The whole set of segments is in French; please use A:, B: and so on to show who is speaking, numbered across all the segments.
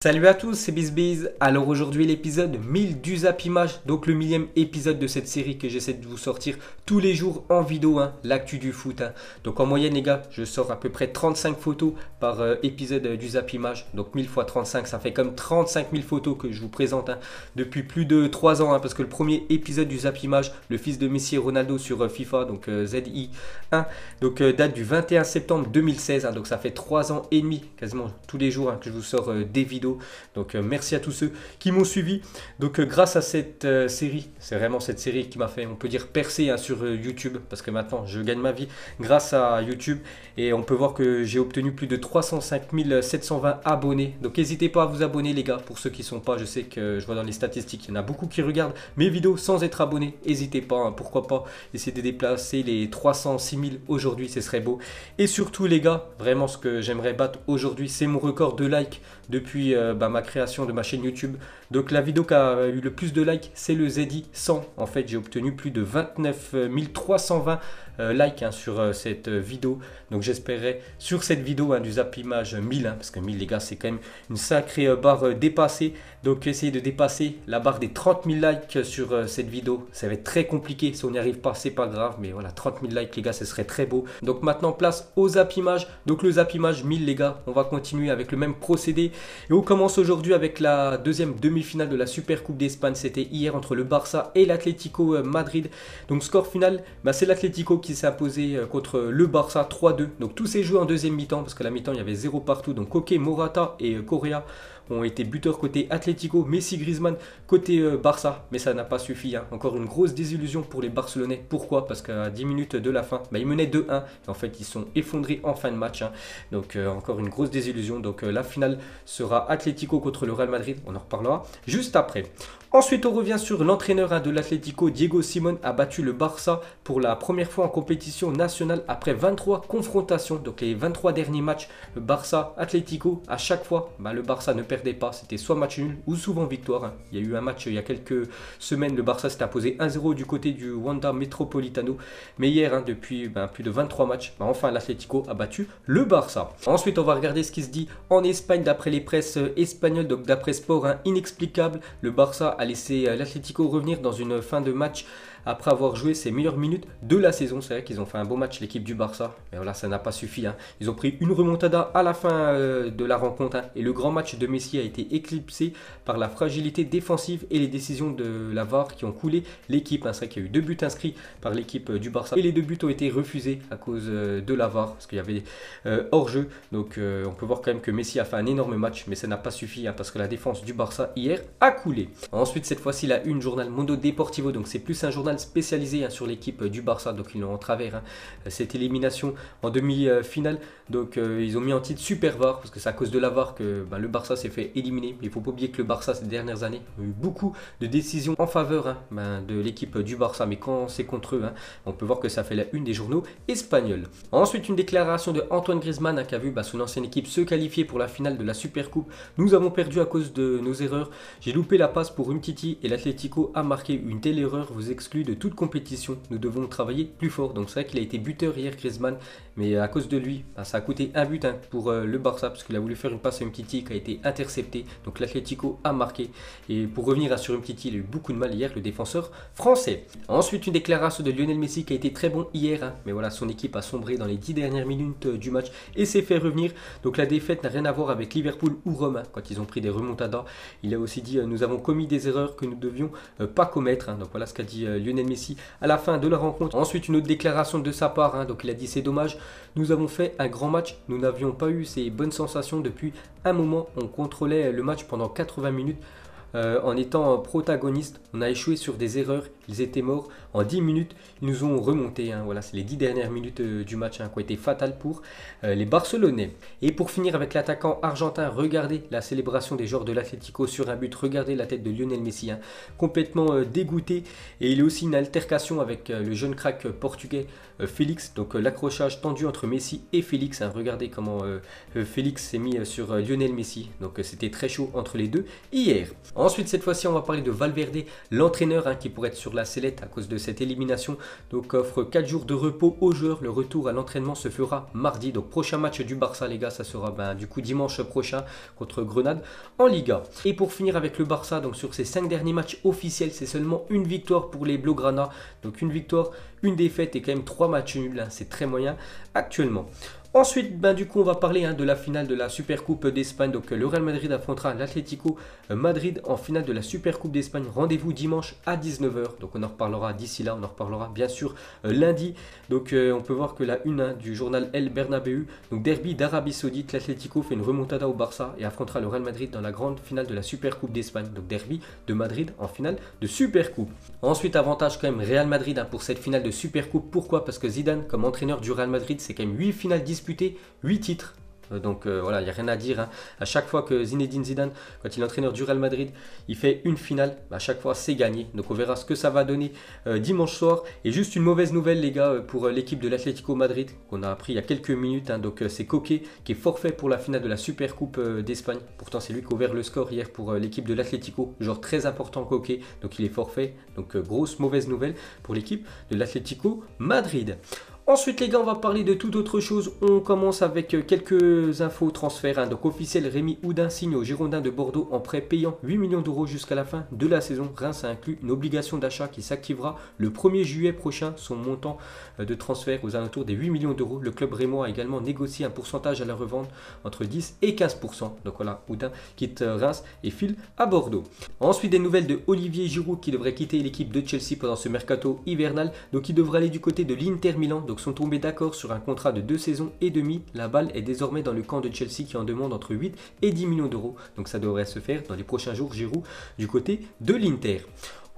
A: Salut à tous, c'est BizBiz. Alors aujourd'hui l'épisode 1000 du Zap Image, donc le millième épisode de cette série que j'essaie de vous sortir tous les jours en vidéo, hein, l'actu du foot. Hein. Donc en moyenne les gars, je sors à peu près 35 photos par euh, épisode euh, du Zap Image. Donc 1000 x 35, ça fait comme 35 000 photos que je vous présente hein, depuis plus de 3 ans. parce que le premier épisode du Zap Image, le fils de Messi et Ronaldo sur euh, FIFA, donc ZI1, donc date du 21 septembre 2016. donc ça fait 3 ans et demi quasiment tous les jours que je vous sors des vidéos donc euh, merci à tous ceux qui m'ont suivi. Donc euh, grâce à cette euh, série, c'est vraiment cette série qui m'a fait, on peut dire, percer hein, sur YouTube, parce que maintenant je gagne ma vie grâce à YouTube. Et on peut voir que j'ai obtenu plus de 305 720 abonnés. Donc n'hésitez pas à vous abonner les gars, pour ceux qui ne sont pas, je sais que je vois dans les statistiques, il y en a beaucoup qui regardent mes vidéos sans être abonnés. N'hésitez pas, hein, pourquoi pas essayer de déplacer les 306 000 aujourd'hui, ce serait beau. Et surtout les gars, vraiment ce que j'aimerais battre aujourd'hui, c'est mon record de likes depuis euh, bah, ma création de ma chaîne YouTube. Donc la vidéo qui a eu le plus de likes, c'est le ZI 100. En fait, j'ai obtenu plus de 29 320 euh, likes hein, sur euh, cette vidéo. Donc j'espérais sur cette vidéo hein, du Zap Image 1000, hein, parce que 1000 les gars, c'est quand même une sacrée barre dépassée. Donc essayez de dépasser la barre des 30 000 likes sur cette vidéo. Ça va être très compliqué. Si on n'y arrive pas, c'est pas grave. Mais voilà, 30 000 likes les gars, ce serait très beau. Donc maintenant, place au Zap Image. Donc le Zap Image 1000 les gars, on va continuer avec le même procédé. Et on commence aujourd'hui avec la deuxième demi-finale de la Super Coupe d'Espagne. C'était hier entre le Barça et l'Atlético euh, Madrid. Donc score final, bah, c'est l'Atlético qui s'est imposé euh, contre le Barça 3-2. Donc tous ces joueurs en deuxième mi-temps, parce que la mi-temps il y avait zéro partout. Donc Koke, Morata et euh, Correa ont été buteurs côté Atlético, Messi, Griezmann côté Barça, mais ça n'a pas suffi. Hein. Encore une grosse désillusion pour les Barcelonais. Pourquoi? Parce qu'à 10 minutes de la fin, bah, ils menaient 2-1 et en fait ils sont effondrés en fin de match. Hein. Donc encore une grosse désillusion. Donc la finale sera Atlético contre le Real Madrid, on en reparlera juste après. Ensuite, on revient sur l'entraîneur hein, de l'Atlético, Diego Simon, a battu le Barça pour la première fois en compétition nationale après 23 confrontations. Donc les 23 derniers matchs, le Barça, Atlético, à chaque fois, bah, le Barça ne pas. C'était soit match nul ou souvent victoire. Hein. Il y a eu un match il y a quelques semaines, le Barça s'est imposé 1-0 du côté du Wanda Metropolitano. Mais hier, hein, depuis ben, plus de 23 matchs, bah, enfin l'Atlético a battu le Barça. Ensuite, on va regarder ce qui se dit en Espagne d'après les presses espagnoles, donc d'après Sport, inexplicable. Le Barça a laissé euh, l'Atlético revenir dans une fin de match après avoir joué ses meilleures minutes de la saison. C'est vrai qu'ils ont fait un beau match, l'équipe du Barça. Mais voilà, ça n'a pas suffi. Hein. Ils ont pris une remontada à la fin euh, de la rencontre. Hein. Et le grand match de Messi a été éclipsé par la fragilité défensive et les décisions de la VAR qui ont coulé l'équipe. Hein. C'est vrai qu'il y a eu deux buts inscrits par l'équipe euh, du Barça. Et les deux buts ont été refusés à cause euh, de la VAR. Parce qu'il y avait hors-jeu. Donc on peut voir quand même que Messi a fait un énorme match. Mais ça n'a pas suffi. parce que la défense du Barça hier a coulé. Ensuite, cette fois-ci, la une journal Mondo Deportivo. Donc c'est plus un journal spécialisé hein, sur l'équipe du Barça, donc ils l'ont en travers hein. cette élimination en demi-finale. Donc euh, ils ont mis en titre Super VAR, parce que c'est à cause de la VAR que bah, le Barça s'est fait éliminer. Mais il faut pas oublier que le Barça, ces dernières années, a eu beaucoup de décisions en faveur hein, ben, de l'équipe du Barça. Mais quand c'est contre eux, on peut voir que ça fait la une des journaux espagnols. Ensuite, une déclaration de Antoine Griezmann qui a vu bah, son ancienne équipe se qualifier pour la finale de la Super Coupe. Nous avons perdu à cause de nos erreurs. J'ai loupé la passe pour Umtiti et l'Atlético a marqué une telle erreur vous de toute compétition. Nous devons travailler plus fort. Donc c'est vrai qu'il a été buteur hier Griezmann, mais à cause de lui, bah, ça a coûté un but hein, pour euh, le Barça parce qu'il a voulu faire une passe à Umtiti qui a été interceptée. Donc l'Atlético a marqué. Et pour revenir à sur Umtiti, il a eu beaucoup de mal hier, le défenseur français. Ensuite, une déclaration de Lionel Messi qui a été très bon hier, hein. mais voilà, son équipe a sombré dans les 10 dernières minutes euh, du match et s'est fait revenir. Donc la défaite n'a rien à voir avec Liverpool ou Rome hein, quand ils ont pris des remontadas. Il a aussi dit euh, nous avons commis des erreurs que nous devions pas commettre. Donc voilà ce qu'a dit Lionel Messi à la fin de la rencontre. Ensuite, une autre déclaration de sa part. Hein. donc, il a dit c'est dommage. Nous avons fait un grand match. Nous n'avions pas eu ces bonnes sensations depuis un moment. On contrôlait le match pendant 80 minutes. Euh, en étant protagoniste, on a échoué sur des erreurs. Ils étaient morts en 10 minutes. Ils nous ont remonté. Hein. Voilà, c'est les 10 dernières minutes euh, du match hein, qui ont été fatales pour euh, les Barcelonais. Et pour finir avec l'attaquant argentin, regardez la célébration des joueurs de l'Atlético sur un but. Regardez la tête de Lionel Messi, hein. complètement dégoûté. Et il y a aussi une altercation avec le jeune crack portugais Félix. Donc l'accrochage tendu entre Messi et Félix. Regardez comment Félix s'est mis sur Lionel Messi. Donc c'était très chaud entre les deux hier. Ensuite, cette fois-ci, on va parler de Valverde, l'entraîneur qui pourrait être sur la sellette à cause de cette élimination. Donc, offre 4 jours de repos aux joueurs. Le retour à l'entraînement se fera mardi. Donc, prochain match du Barça, les gars, ça sera ben, du coup dimanche prochain contre Grenade en Liga. Et pour finir avec le Barça, donc sur ces 5 derniers matchs officiels, c'est seulement une victoire pour les Blaugrana. Donc, une victoire, une défaite et quand même 3 matchs nuls. Hein. c'est très moyen actuellement. Ensuite, ben, du coup, on va parler hein, de la finale de la Super Coupe d'Espagne. Donc, le Real Madrid affrontera l'Atlético Madrid en finale de la Super Coupe d'Espagne. Rendez-vous dimanche à 19h. Donc, on en reparlera d'ici là. On en reparlera bien sûr euh, lundi. Donc, euh, on peut voir que la une hein, du journal El Bernabeu, donc derby d'Arabie Saoudite, l'Atlético fait une remontada au Barça et affrontera le Real Madrid dans la grande finale de la Super Coupe d'Espagne. Donc, derby de Madrid en finale de Super Coupe. Ensuite, avantage quand même Real Madrid hein, pour cette finale de Super Coupe. Pourquoi? Parce que Zidane, comme entraîneur du Real Madrid, c'est quand même 8 finales disputé 8 titres. Euh, donc euh, voilà, il n'y a rien à dire. Hein. À chaque fois que Zinedine Zidane, quand il est entraîneur du Real Madrid, il fait une finale, bah, à chaque fois c'est gagné. Donc on verra ce que ça va donner euh, dimanche soir. Et juste une mauvaise nouvelle les gars pour l'équipe de l'Atlético Madrid qu'on a appris il y a quelques minutes. Hein. Donc c'est Coquet qui est forfait pour la finale de la Super Coupe d'Espagne. Pourtant c'est lui qui a ouvert le score hier pour l'équipe de l'Atlético. Genre très important Coquet. Donc il est forfait. Donc grosse mauvaise nouvelle pour l'équipe de l'Atlético Madrid. Ensuite les gars, on va parler de toute autre chose. On commence avec euh, quelques infos transferts. Hein. Donc officiel, Rémi Houdin signe au Girondin de Bordeaux en prêt payant 8 millions d'euros jusqu'à la fin de la saison. Reims a inclus une obligation d'achat qui s'activera le 1er juillet prochain. Son montant euh, de transfert aux alentours des 8 millions d'euros. Le club rémois a également négocié un pourcentage à la revente entre 10 et 15%. Donc voilà, Houdin quitte euh, Reims et file à Bordeaux. Ensuite des nouvelles de Olivier Giroud qui devrait quitter l'équipe de Chelsea pendant ce mercato hivernal. Donc il devrait aller du côté de l'Inter Milan. Sont tombés d'accord sur un contrat de deux saisons et demi. La balle est désormais dans le camp de Chelsea qui en demande entre 8 et 10 millions d'euros. Donc ça devrait se faire dans les prochains jours, Giroud, du côté de l'Inter.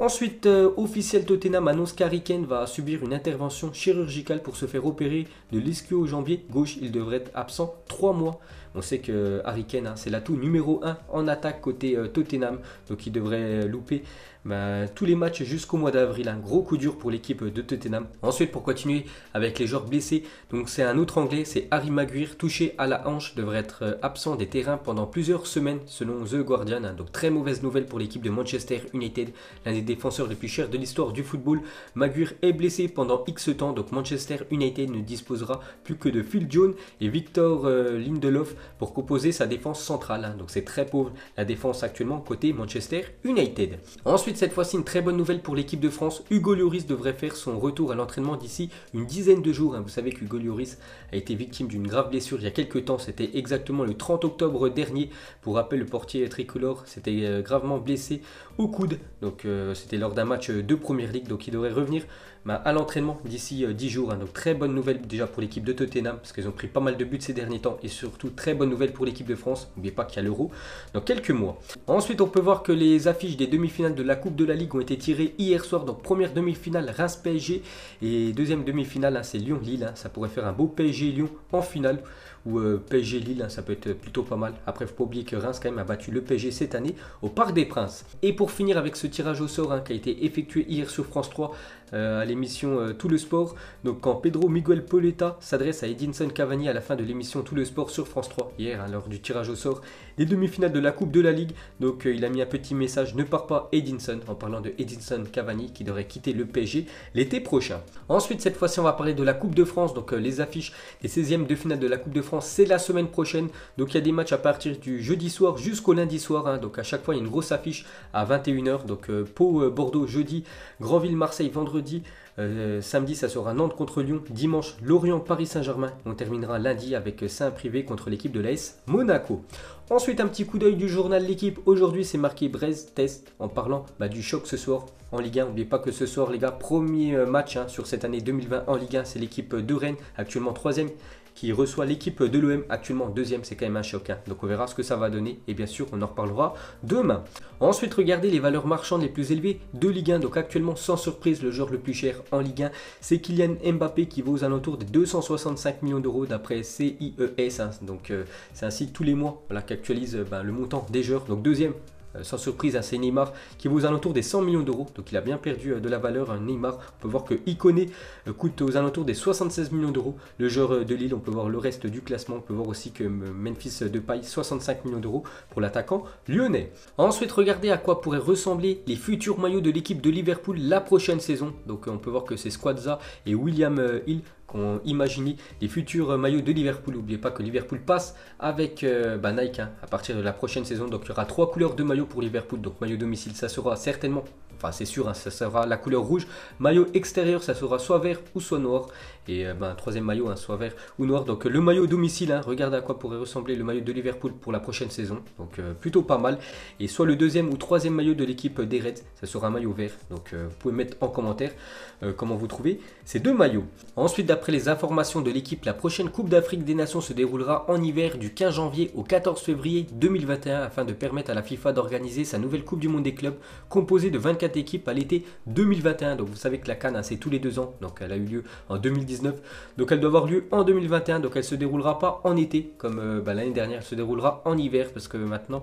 A: Ensuite, euh, officiel Tottenham annonce qu'Harry va subir une intervention chirurgicale pour se faire opérer de l'ischio-jambier gauche. Il devrait être absent 3 mois. On sait que Harry Kane, hein, c'est l'atout numéro 1 en attaque côté euh, Tottenham. Donc il devrait louper bah, tous les matchs jusqu'au mois d'avril. Un gros coup dur pour l'équipe de Tottenham. Ensuite, pour continuer avec les joueurs blessés, donc c'est un autre anglais, c'est Harry Maguire, touché à la hanche, devrait être euh, absent des terrains pendant plusieurs semaines selon The Guardian. Donc très mauvaise nouvelle pour l'équipe de Manchester United, l'un des défenseurs les plus chers de l'histoire du football. Maguire est blessé pendant X temps, donc Manchester United ne disposera plus que de Phil Jones et Victor euh, Lindelof pour composer sa défense centrale. Hein. Donc c'est très pauvre la défense actuellement côté Manchester United. Ensuite, cette fois-ci, une très bonne nouvelle pour l'équipe de France. Hugo Lloris devrait faire son retour à l'entraînement d'ici une dizaine de jours. Hein. Vous savez qu'Hugo Lloris a été victime d'une grave blessure il y a quelques temps. C'était exactement le 30 octobre dernier. Pour rappel, le portier tricolore s'était euh, gravement blessé au coude. Donc, euh, c'était lors d'un match de Première Ligue. Donc, il devrait revenir bah, à l'entraînement d'ici 10 euh, jours. Hein. Donc très bonne nouvelle déjà pour l'équipe de Tottenham parce qu'ils ont pris pas mal de buts ces derniers temps et surtout très bonne nouvelle pour l'équipe de France. N'oubliez pas qu'il y a l'Euro dans quelques mois. Ensuite on peut voir que les affiches des demi-finales de la Coupe de la Ligue ont été tirées hier soir. Donc première demi-finale Reims PSG et deuxième demi-finale hein, c'est Lyon-Lille. Hein. Ça pourrait faire un beau PSG-Lyon en finale ou euh, PSG Lille, ça peut être plutôt pas mal. Après, faut pas oublier que Reims quand même a battu le PSG cette année au Parc des Princes. Et pour finir avec ce tirage au sort qui a été effectué hier sur France 3 euh, à l'émission euh, Tout le sport. Donc quand Pedro Miguel Poletta s'adresse à Edinson Cavani à la fin de l'émission Tout le sport sur France 3 hier, hein, lors du tirage au sort des demi-finales de la Coupe de la Ligue. Donc il a mis un petit message ne pars pas Edinson en parlant de Edinson Cavani qui devrait quitter le PSG l'été prochain. Ensuite cette fois-ci on va parler de la Coupe de France. Donc les affiches des 16e de finale de la Coupe de France c'est la semaine prochaine. Donc il y a des matchs à partir du jeudi soir jusqu'au lundi soir. Hein. Donc à chaque fois il y a une grosse affiche à 21h. Donc Pau Bordeaux jeudi, Grandville Marseille vendredi euh, samedi, ça sera Nantes contre Lyon. Dimanche, Lorient, Paris Saint-Germain. On terminera lundi avec Saint-Privé contre l'équipe de l'AS Monaco. Ensuite, un petit coup d'œil du journal L'équipe. Aujourd'hui, c'est marqué Brest Test en parlant bah, du choc ce soir en Ligue 1. N'oubliez pas que ce soir, les gars, premier euh, match hein, sur cette année 2020 en Ligue 1, c'est l'équipe de Rennes, actuellement troisième qui reçoit l'équipe de l'OM actuellement deuxième. C'est quand même un choc. Hein. Donc on verra ce que ça va donner. Et bien sûr, on en reparlera demain. Ensuite, regardez les valeurs marchandes les plus élevées de Ligue 1. Donc actuellement, sans surprise, le joueur le plus cher en Ligue 1, c'est Kylian Mbappé qui vaut aux alentours des 265 millions d'euros d'après CIES. Hein. Donc euh, c'est site tous les mois voilà, qui actualise euh, ben, le montant des joueurs. Donc deuxième, sans surprise, hein, c'est Neymar qui vaut aux alentours des 100 millions d'euros. Donc il a bien perdu de la valeur. Hein, Neymar, on peut voir que Iconé coûte aux alentours des 76 millions d'euros. Le joueur de Lille, on peut voir le reste du classement. On peut voir aussi que Memphis Depay, 65 millions d'euros pour l'attaquant lyonnais. Ensuite, regardez à quoi pourraient ressembler les futurs maillots de l'équipe de Liverpool la prochaine saison. Donc on peut voir que c'est Squadza et William Hill qu'on imaginé les futurs maillots de Liverpool. N'oubliez pas que Liverpool passe avec euh, bah, Nike hein, à partir de la prochaine saison. Donc il y aura trois couleurs de maillot pour Liverpool. Donc maillot domicile, ça sera certainement, enfin c'est sûr, hein, ça sera la couleur rouge. Maillot extérieur, ça sera soit vert ou soit noir. Et un euh, troisième maillot, hein, soit vert ou noir. Donc le maillot domicile, regardez à quoi pourrait ressembler le maillot de Liverpool pour la prochaine saison. Donc euh, plutôt pas mal. Et soit le deuxième ou troisième maillot de l'équipe des Reds, ça sera un maillot vert. Donc vous pouvez mettre en commentaire comment vous trouvez ces deux maillots. Ensuite, d'après les informations de l'équipe, la prochaine Coupe d'Afrique des Nations se déroulera en hiver du 15 janvier au 14 février 2021 afin de permettre à la FIFA d'organiser sa nouvelle Coupe du Monde des clubs composée de 24 équipes à l'été 2021. Donc vous savez que la Cannes hein, c'est tous les deux ans, donc elle a eu lieu en 2019, donc elle doit avoir lieu en 2021, donc elle se déroulera pas en été comme euh, bah, l'année dernière, elle se déroulera en hiver parce que maintenant,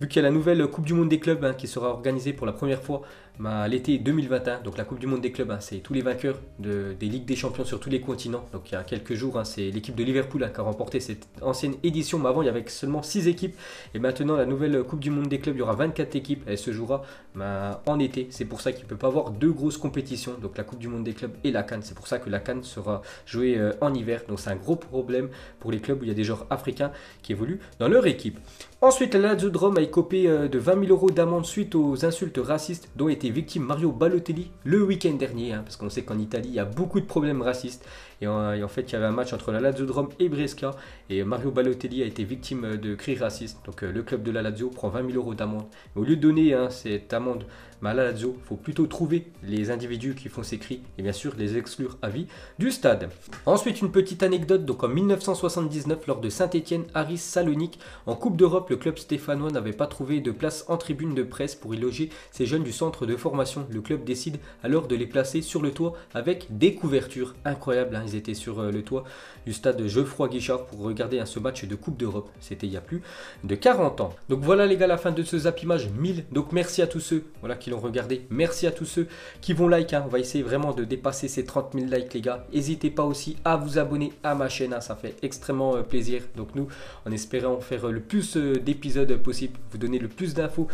A: vu qu'il y a la nouvelle Coupe du Monde des clubs hein, qui sera organisée pour la première fois bah, l'été 2021, donc la Coupe du Monde des clubs, hein, c'est tous les vainqueurs des Ligues des Champions sur tous les continents. Donc il y a quelques jours, hein, c'est l'équipe de Liverpool qui a remporté cette ancienne édition, mais avant il y avait seulement 6 équipes. Et maintenant la nouvelle Coupe du Monde des clubs, il y aura 24 équipes, elle se jouera bah, en été. C'est pour ça qu'il ne peut pas avoir deux grosses compétitions, donc la Coupe du Monde des clubs et la Cannes. C'est pour ça que la Cannes sera jouée euh, en hiver. Donc c'est un gros problème pour les clubs où il y a des joueurs africains qui évoluent dans leur équipe. Ensuite, la Lazio Drome a écopé euh, de 20 000 euros d'amende suite aux insultes racistes dont était victime Mario Balotelli le week-end dernier, hein, parce qu'on sait qu'en Italie, il y a beaucoup de problèmes racistes. Et en, fait, il y avait un match entre la Lazio Drome et Brescia, et Mario Balotelli a été victime euh, de cris racistes. Donc euh, le club de la Lazio prend 20 000 euros d'amende. Au lieu de donner hein, cette amende à la Lazio, il faut plutôt trouver les individus qui font ces cris et bien sûr les exclure à vie du stade. Ensuite, une petite anecdote. Donc en 1979, lors de Saint-Etienne, Aris Salonique, en Coupe d'Europe, le club stéphanois n'avait pas trouvé de place en tribune de presse pour y loger ces jeunes du centre de formation. Le club décide alors de les placer sur le toit avec des couvertures incroyables. Hein. Étaient sur euh, le toit du stade Geoffroy Guichard pour regarder ce match de Coupe d'Europe. C'était il y a plus de 40 ans. Donc voilà les gars la fin de ce zappimage 1000. Donc merci à tous ceux voilà, qui l'ont regardé. Merci à tous ceux qui vont like. Hein. On va essayer vraiment de dépasser ces 30 000 likes les gars. N'hésitez pas aussi à vous abonner à ma chaîne. Hein. Ça fait extrêmement euh, plaisir. Donc nous, en espérant faire le plus d'épisodes possible, vous donner le plus d'infos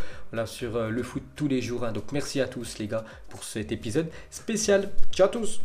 A: sur le foot tous les jours. Donc merci à tous les gars pour cet épisode spécial. Ciao à tous